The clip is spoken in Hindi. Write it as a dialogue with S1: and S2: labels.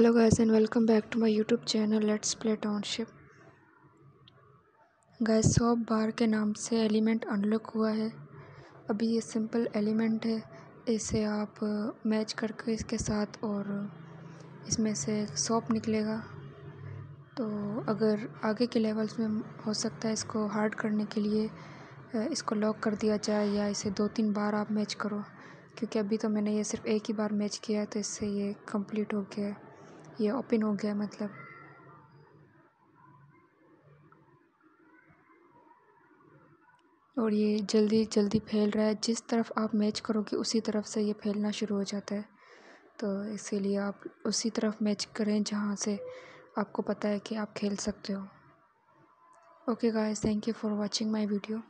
S1: hello guys and welcome back to my youtube channel, let's play township. Guys soap bar के नाम से एलिमेंट अनलॉक हुआ है। अभी ये सिंपल एलिमेंट है। इसे आप मैच करके इसके साथ और इसमें से सॉप निकलेगा। तो अगर आगे के लेवल्स में हो सकता है इसको हार्ड करने के लिए इसको लॉक कर दिया जाए या इसे दो तीन बार आप मैच करो। क्योंकि अभी तो मैंने ये सिर्फ़ एक ही बार मैच किया है तो इससे ये कंप्लीट हो गया है। ये ओपन हो गया मतलब। और ये जल्दी जल्दी फैल रहा है। जिस तरफ़ आप मैच करोगे, उसी तरफ़ से ये फैलना शुरू हो जाता है। तो इसीलिए आप उसी तरफ़ मैच करें जहाँ से आपको पता है कि आप खेल सकते हो। Okay guys thank you for watching my video